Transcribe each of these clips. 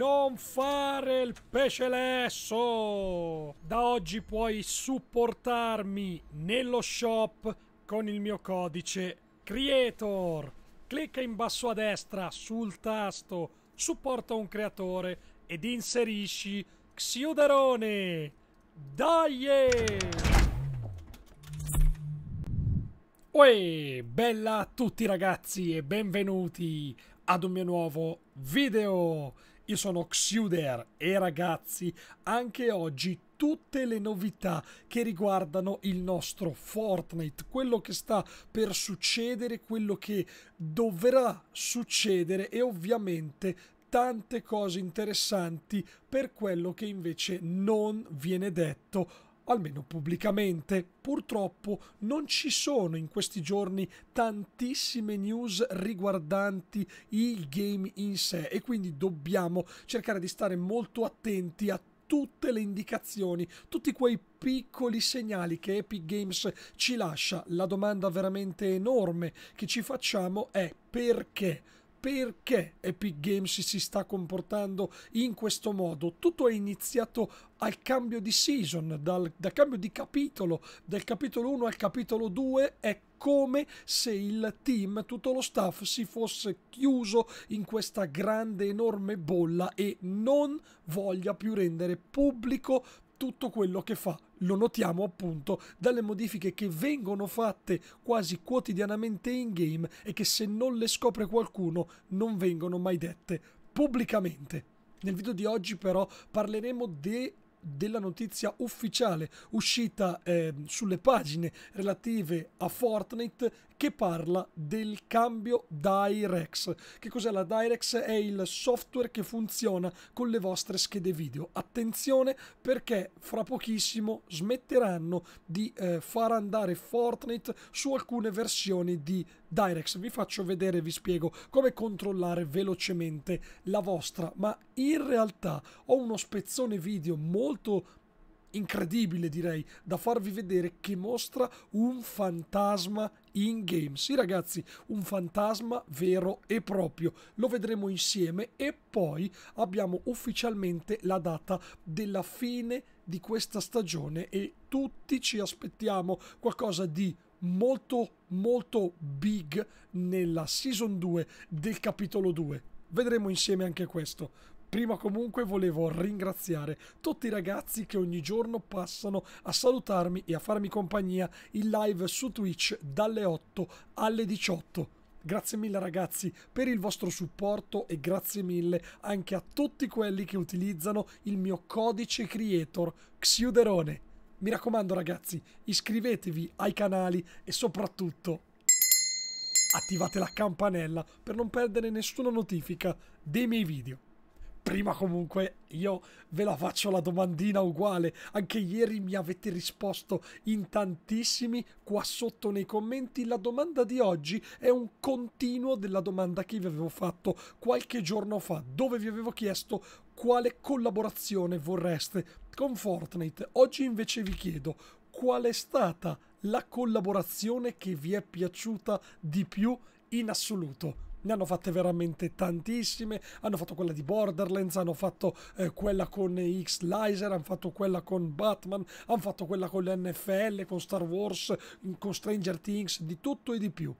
Non fare il pesce lesso! Da oggi puoi supportarmi nello shop con il mio codice Creator. Clicca in basso a destra sul tasto Supporta un creatore ed inserisci Xiuderone. Dai! Uè, bella a tutti ragazzi e benvenuti ad un mio nuovo video. Io sono Xuder e ragazzi, anche oggi tutte le novità che riguardano il nostro Fortnite, quello che sta per succedere, quello che dovrà succedere e ovviamente tante cose interessanti per quello che invece non viene detto almeno pubblicamente. Purtroppo non ci sono in questi giorni tantissime news riguardanti il game in sé e quindi dobbiamo cercare di stare molto attenti a tutte le indicazioni, tutti quei piccoli segnali che Epic Games ci lascia. La domanda veramente enorme che ci facciamo è perché? Perché Epic Games si sta comportando in questo modo. Tutto è iniziato al cambio di season, dal, dal, cambio di capitolo, dal capitolo 1 al capitolo 2 è come se il team, tutto lo staff si fosse chiuso in questa grande enorme bolla e non voglia più rendere pubblico tutto quello che fa. Lo notiamo appunto dalle modifiche che vengono fatte quasi quotidianamente in game e che se non le scopre qualcuno non vengono mai dette pubblicamente. Nel video di oggi però parleremo de della notizia ufficiale uscita eh, sulle pagine relative a Fortnite che parla del cambio Direx. Che cos'è la Direx? È il software che funziona con le vostre schede video. Attenzione perché fra pochissimo smetteranno di eh, far andare Fortnite su alcune versioni di Direx. Vi faccio vedere, vi spiego come controllare velocemente la vostra, ma in realtà ho uno spezzone video molto incredibile direi da farvi vedere che mostra un fantasma in game. Sì ragazzi, un fantasma vero e proprio. Lo vedremo insieme e poi abbiamo ufficialmente la data della fine di questa stagione e tutti ci aspettiamo qualcosa di molto molto big nella season 2 del capitolo 2. Vedremo insieme anche questo. Prima comunque volevo ringraziare tutti i ragazzi che ogni giorno passano a salutarmi e a farmi compagnia in live su Twitch dalle 8 alle 18. Grazie mille ragazzi per il vostro supporto e grazie mille anche a tutti quelli che utilizzano il mio codice creator Xiuderone. Mi raccomando ragazzi, iscrivetevi ai canali e soprattutto attivate la campanella per non perdere nessuna notifica dei miei video prima comunque io ve la faccio la domandina uguale. Anche ieri mi avete risposto in tantissimi qua sotto nei commenti. La domanda di oggi è un continuo della domanda che vi avevo fatto qualche giorno fa, dove vi avevo chiesto quale collaborazione vorreste con Fortnite. Oggi invece vi chiedo qual è stata la collaborazione che vi è piaciuta di più in assoluto ne hanno fatte veramente tantissime, hanno fatto quella di Borderlands, hanno fatto eh, quella con X-Lizer, hanno fatto quella con Batman, hanno fatto quella con l'NFL, con Star Wars, con Stranger Things, di tutto e di più.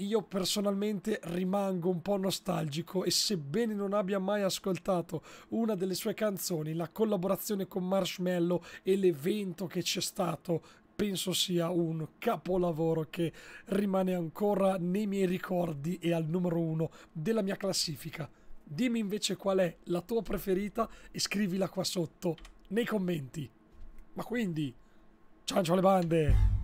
Io personalmente rimango un po' nostalgico e sebbene non abbia mai ascoltato una delle sue canzoni, la collaborazione con Marshmallow e l'evento che c'è stato penso sia un capolavoro che rimane ancora nei miei ricordi e al numero uno della mia classifica. Dimmi invece qual è la tua preferita e scrivila qua sotto nei commenti. Ma quindi, ciancio alle bande!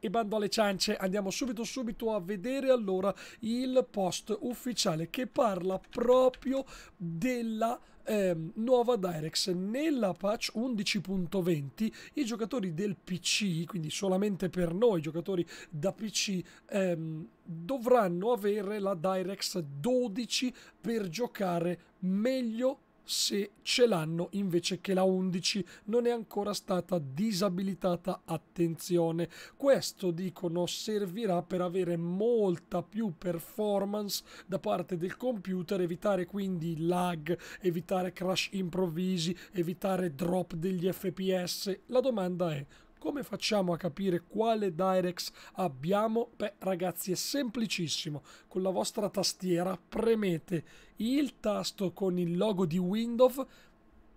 e bando alle ciance andiamo subito subito a vedere allora il post ufficiale che parla proprio della eh, nuova Direx nella patch 11.20 i giocatori del PC quindi solamente per noi giocatori da PC ehm, dovranno avere la Direx 12 per giocare meglio se ce l'hanno invece che la 11 non è ancora stata disabilitata. Attenzione, questo dicono servirà per avere molta più performance da parte del computer, evitare quindi lag, evitare crash improvvisi, evitare drop degli FPS. La domanda è come facciamo a capire quale Direx abbiamo? Beh, ragazzi, è semplicissimo. Con la vostra tastiera premete il tasto con il logo di Windows,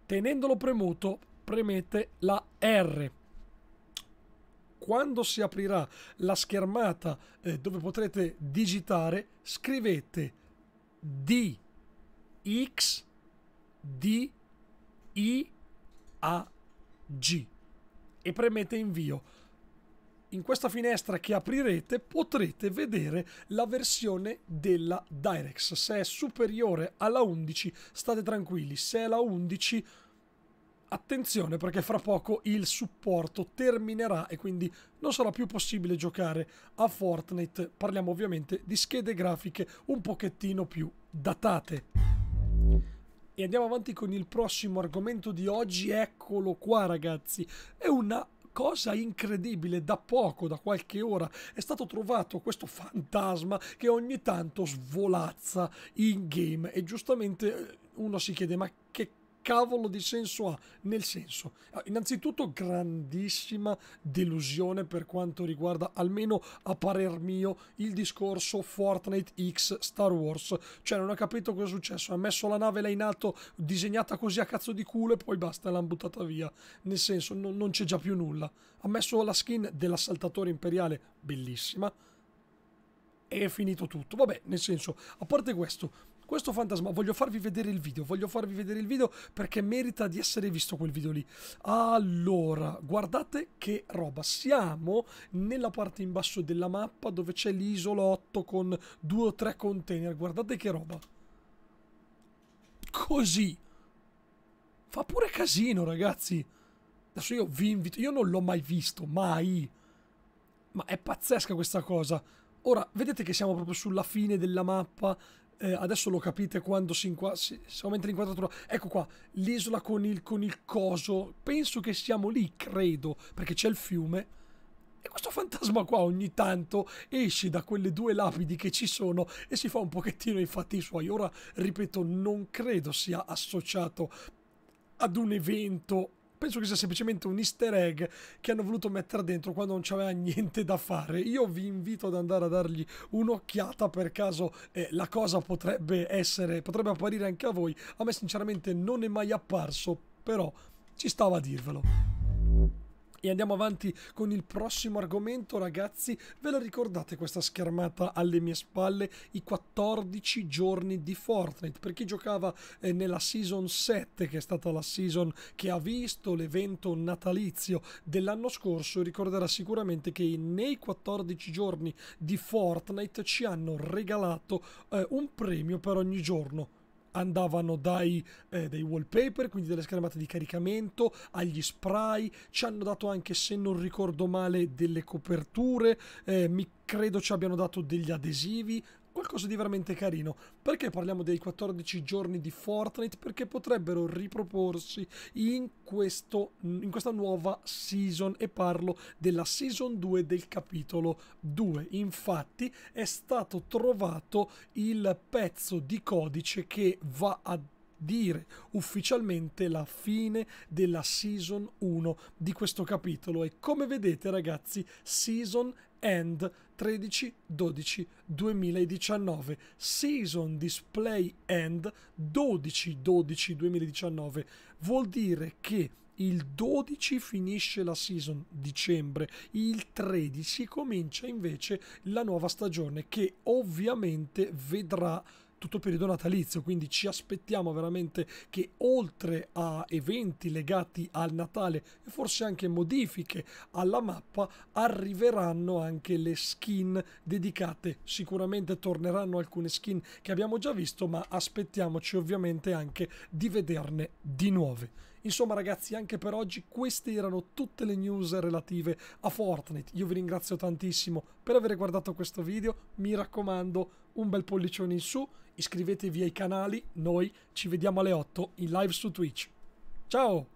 tenendolo premuto, premete la R. Quando si aprirà la schermata eh, dove potrete digitare, scrivete D X D I A G e premete invio. In questa finestra che aprirete potrete vedere la versione della Direx. Se è superiore alla 11 state tranquilli, se è la 11 attenzione perché fra poco il supporto terminerà e quindi non sarà più possibile giocare a Fortnite. Parliamo ovviamente di schede grafiche un pochettino più datate. E andiamo avanti con il prossimo argomento di oggi. Eccolo qua, ragazzi. È una cosa incredibile, da poco, da qualche ora, è stato trovato questo fantasma che ogni tanto svolazza in game e giustamente eh, uno si chiede ma che cavolo di senso ha? Nel senso, ah, innanzitutto grandissima delusione per quanto riguarda, almeno a parer mio, il discorso Fortnite X Star Wars. Cioè non ho capito cosa è successo, ha messo la nave là in alto disegnata così a cazzo di culo e poi basta, l'hanno buttata via. Nel senso, non, non c'è già più nulla. Ha messo la skin dell'assaltatore imperiale, bellissima, e è finito tutto. Vabbè, nel senso, a parte questo, questo fantasma, voglio farvi vedere il video, voglio farvi vedere il video perché merita di essere visto quel video lì. Allora, guardate che roba, siamo nella parte in basso della mappa dove c'è l'isolotto con due o tre container, guardate che roba. Così. Fa pure casino, ragazzi. Adesso io vi invito, io non l'ho mai visto, mai. Ma è pazzesca questa cosa. Ora, vedete che siamo proprio sulla fine della mappa, eh, adesso lo capite quando si, inqua- si, si aumenta l'inquadratura. Ecco qua, l'isola con il, con il coso. Penso che siamo lì, credo, perché c'è il fiume. E questo fantasma qua ogni tanto esce da quelle due lapidi che ci sono e si fa un pochettino i fatti suoi. Ora, ripeto, non credo sia associato ad un evento penso che sia semplicemente un easter egg che hanno voluto mettere dentro quando non c'aveva niente da fare. Io vi invito ad andare a dargli un'occhiata per caso eh, la cosa potrebbe essere, potrebbe apparire anche a voi. A me sinceramente non è mai apparso, però ci stava a dirvelo. E andiamo avanti con il prossimo argomento, ragazzi. Ve la ricordate questa schermata alle mie spalle? I 14 giorni di Fortnite. Per chi giocava eh, nella season 7, che è stata la season che ha visto l'evento natalizio dell'anno scorso, ricorderà sicuramente che nei 14 giorni di Fortnite ci hanno regalato eh, un premio per ogni giorno andavano dai, eh, dai, wallpaper, quindi delle schermate di caricamento, agli spray, ci hanno dato anche, se non ricordo male, delle coperture, eh, mi credo ci abbiano dato degli adesivi, qualcosa di veramente carino. Perché parliamo dei 14 giorni di Fortnite? Perché potrebbero riproporsi in, questo, in questa nuova season e parlo della season 2 del capitolo 2. Infatti è stato trovato il pezzo di codice che va a dire ufficialmente la fine della season 1 di questo capitolo. E come vedete ragazzi season end 13 12 2019 season display end 12 12 2019 vuol dire che il 12 finisce la season dicembre, il 13 comincia invece la nuova stagione che ovviamente vedrà tutto il periodo natalizio, quindi ci aspettiamo veramente che oltre a eventi legati al Natale e forse anche modifiche alla mappa, arriveranno anche le skin dedicate. Sicuramente torneranno alcune skin che abbiamo già visto, ma aspettiamoci ovviamente anche di vederne di nuove. Insomma ragazzi anche per oggi queste erano tutte le news relative a Fortnite. Io vi ringrazio tantissimo per aver guardato questo video, mi raccomando un bel pollicione in su, iscrivetevi ai canali, noi ci vediamo alle 8 in live su Twitch. Ciao!